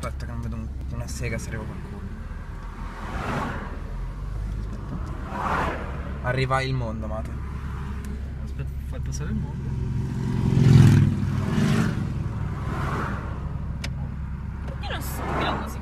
aspetta che non vedo una sega se arriva qualcuno. Aspetta. Arriva il mondo, Mate. Aspetta, fai passare il mondo. Io non so, così.